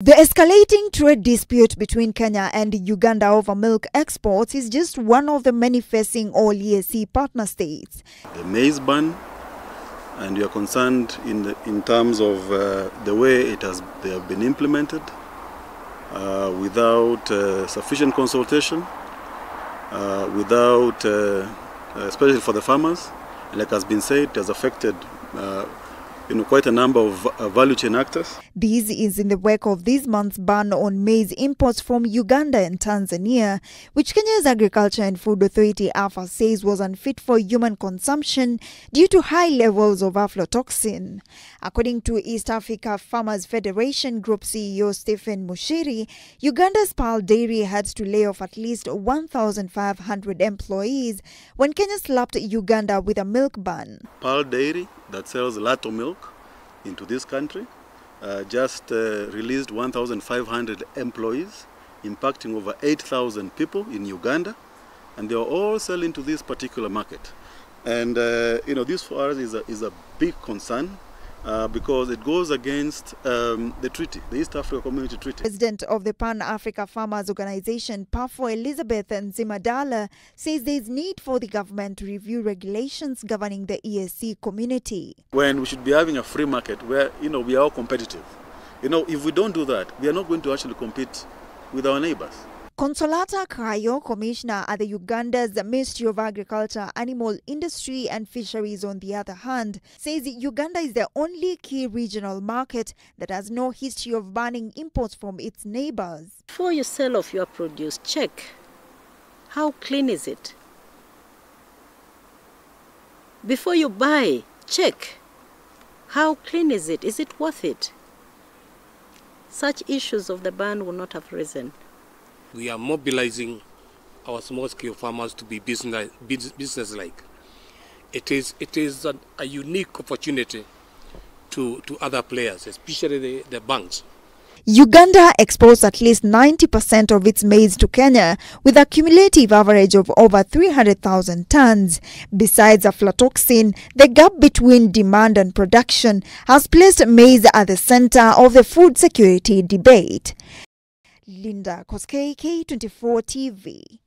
The escalating trade dispute between Kenya and Uganda over milk exports is just one of the many facing all EAC partner states. the maize ban, and we are concerned in, the, in terms of uh, the way it has they have been implemented uh, without uh, sufficient consultation, uh, without, uh, especially for the farmers, like has been said, it has affected you know, quite a number of uh, value chain actors. This is in the wake of this month's ban on maize imports from Uganda and Tanzania, which Kenya's Agriculture and Food Authority AFA says was unfit for human consumption due to high levels of aflatoxin. According to East Africa Farmers Federation Group CEO Stephen Muchiri, Uganda's Pearl Dairy had to lay off at least 1,500 employees when Kenya slapped Uganda with a milk ban. Pearl Dairy that sells Lato milk into this country uh, just uh, released 1,500 employees, impacting over 8,000 people in Uganda, and they are all selling to this particular market. And uh, you know, this for us is a, is a big concern uh, because it goes against um, the treaty, the East Africa Community Treaty. President of the Pan Africa Farmers Organization, PAFO Elizabeth Nsimadala, says there is need for the government to review regulations governing the ESC community. when we should be having a free market where you know we are all competitive. You know, if we don't do that, we are not going to actually compete with our neighbors. Consolata Kayo, commissioner at the Uganda's Ministry of Agriculture, Animal Industry and Fisheries, on the other hand, says Uganda is the only key regional market that has no history of banning imports from its neighbors. Before you sell off your produce, check how clean is it? Before you buy, check how clean is it? Is it worth it? Such issues of the ban will not have risen. We are mobilizing our small scale farmers to be business business like it is it is a, a unique opportunity to to other players especially the, the banks Uganda exports at least 90% of its maize to Kenya with a cumulative average of over 300,000 tons. Besides aflatoxin, the gap between demand and production has placed maize at the center of the food security debate. Linda Koskei, K24 TV.